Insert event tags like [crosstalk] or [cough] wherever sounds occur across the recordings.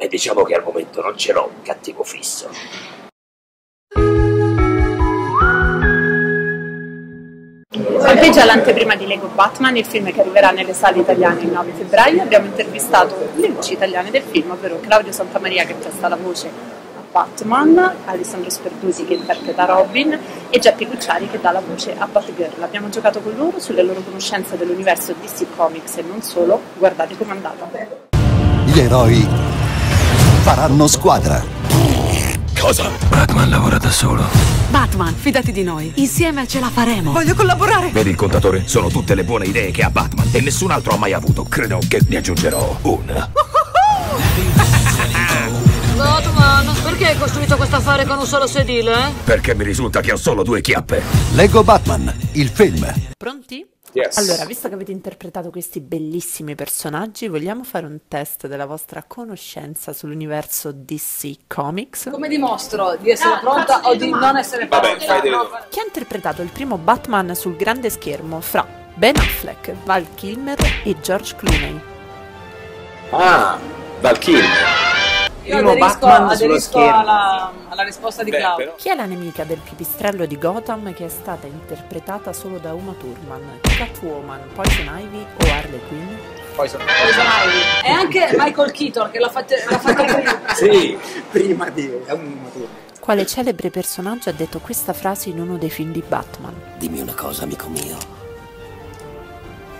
E diciamo che al momento non ce l'ho un cattivo fisso. Campeggia l'anteprima di Lego Batman, il film che arriverà nelle sale italiane il 9 febbraio. Abbiamo intervistato le voci italiane del film, ovvero Claudio Santamaria che presta la voce a Batman, Alessandro Sperdusi che interpreta Robin e Geppi Cucciari che dà la voce a Batgirl. Abbiamo giocato con loro sulle loro conoscenze dell'universo DC Comics e non solo. Guardate com'è andata. Gli eroi faranno squadra. Cosa? Batman lavora da solo. Batman, fidati di noi. Insieme ce la faremo. Voglio collaborare. Vedi il contatore? Sono tutte le buone idee che ha Batman e nessun altro ha mai avuto. Credo che ne aggiungerò una. [laughs] Batman, perché hai costruito questo affare con un solo sedile? eh? Perché mi risulta che ho solo due chiappe. Lego Batman, il film. Yes. Allora, visto che avete interpretato questi bellissimi personaggi, vogliamo fare un test della vostra conoscenza sull'universo DC Comics? Come dimostro di essere pronta o di non essere pronta? Vabbè, fai delle No, domande. Chi ha interpretato il primo Batman sul grande schermo fra Ben Affleck, Val Kilmer e George Clooney? Ah, Val Kilmer. Io Primo aderisco, Batman sullo aderisco schermo. alla, alla risposta di Beh, Claudio. però- Chi è la nemica del pipistrello di Gotham che è stata interpretata solo da Uma Thurman? Catwoman, Poison Ivy o Harley Quinn? Poi sono... Poison Ivy. E anche Michael Keaton che l'ha fatto [laughs] prima. Sì, prima di è un motivo. Quale celebre personaggio ha detto questa frase in uno dei film di Batman? Dimmi una cosa, amico mio.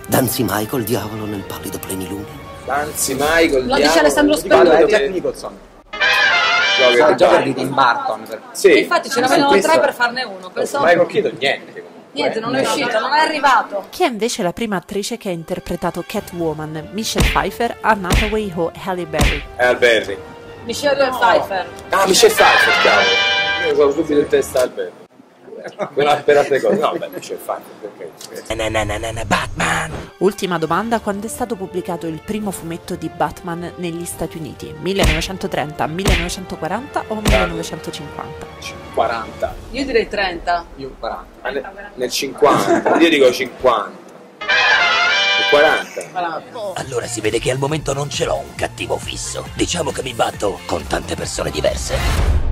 Danzi mai col diavolo nel pallido plenilunio? Danzi mai col Lo dice Alessandro. Batman, Jack Nicholson. Gioca Sono di già per Batman. di Tim Burton. per- Sì. Infatti ce ne avevano Questo- tre per farne uno. Pensavo... Michael Keaton niente. Niente, non è uscito, non è arrivato. Chi è invece la prima attrice che ha interpretato Catwoman? Michelle Pfeiffer, Anne Hathaway o Halle Berry? È Alberti. Michelle Pfeiffer. Ah, Michelle Pfeiffer, cavolo. Io sono subito in testa Alberti. Quella per altre cose. No, beh, Michelle Pfeiffer, perché? Na, na, na, na, na, Batman! Ultima domanda, quando è stato pubblicato il primo fumetto di Batman negli Stati Uniti? 1930, 1940 o 1950? 40. Io direi 30. Io 40. Ah, ne- Nel 50. Io dico 50. E 40. Voilà. Allora si vede che al momento non ce l'ho un cattivo fisso. Diciamo che mi batto con tante persone diverse.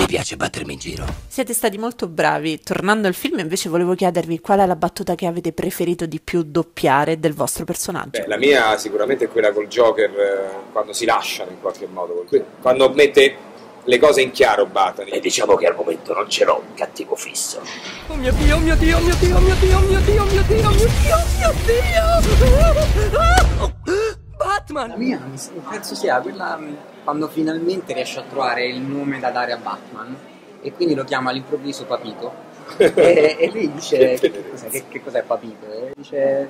Mi piace battermi in giro. Siete stati molto bravi. Tornando al film, invece, volevo chiedervi qual è la battuta che avete preferito di più doppiare del vostro personaggio. Beh, la mia sicuramente è quella col Joker eh, quando si lasciano in qualche modo. Quando mette le cose in chiaro Batman. E diciamo che al momento non ce l'ho un cattivo fisso. Oh mio dio, mio dio, mio dio, mio dio, mio dio, mio dio, mio dio, mio dio. Ah! Batman! La mia penso sia quella mh, quando finalmente riesce a trovare il nome da dare a Batman e quindi lo chiama all'improvviso Papito. [laughs] e, e lui dice che, che cos'è, che, che cos'è Papito? E dice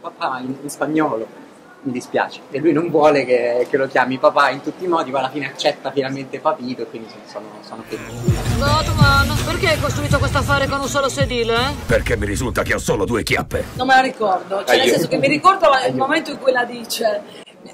papà in, in spagnolo. Mi dispiace. E lui non vuole che, che lo chiami papà in tutti i modi, ma alla fine accetta finalmente Papito e quindi sono, sono felice. Batman, perché hai costruito questo affare con un solo sedile? eh? Perché mi risulta che ho solo due chiappe. Non me la ricordo. Cioè, nel Aiuto. senso che mi ricordo il momento in cui la dice.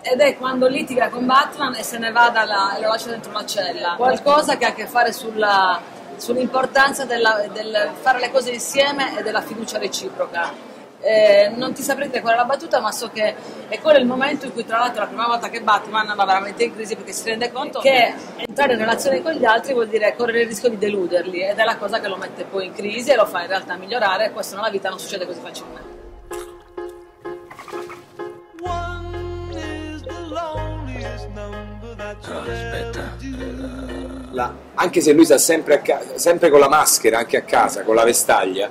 Ed è quando litiga con Batman e se ne va dalla, e lo lascia dentro una cella. Qualcosa che ha a che fare sulla, sull'importanza della- del fare le cose insieme e della fiducia reciproca. Eh, non ti saprei dire qual è la battuta, ma so che è quello il momento in cui, tra l'altro, la prima volta che Batman va veramente in crisi perché si rende conto che entrare in relazione con gli altri vuol dire correre il rischio di deluderli ed è la cosa che lo mette poi in crisi e lo fa in realtà migliorare. Questo nella vita non succede così facilmente. Aspetta. La- anche se lui sta sempre, a ca- sempre con la maschera, anche a casa, con la vestaglia,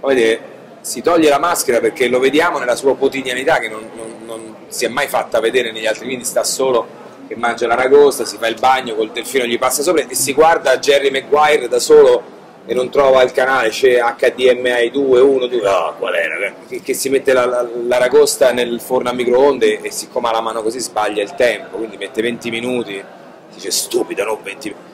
come dire, si toglie la maschera perché lo vediamo nella sua quotidianità che non, non- non si è mai fatta vedere negli altri, quindi sta solo che mangia l'aragosta, si fa il bagno, col delfino gli passa sopra e si guarda Jerry Maguire da solo e non trova il canale, c'è HDMI 2, 1, 2, no, qual era? Che, che si mette la- la- l'aragosta nel forno a microonde e siccome ha la mano così sbaglia il tempo, quindi mette 20 minuti, dice stupido, non 20 minuti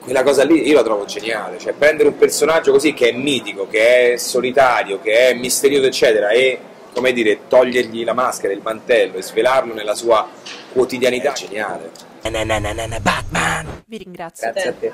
quella cosa lì io la trovo geniale, cioè prendere un personaggio così che è mitico, che è solitario, che è misterioso eccetera e come dire togliergli la maschera, il mantello e svelarlo nella sua quotidianità è geniale. Na, na, na, Batman! Vi ringrazio. Grazie a te.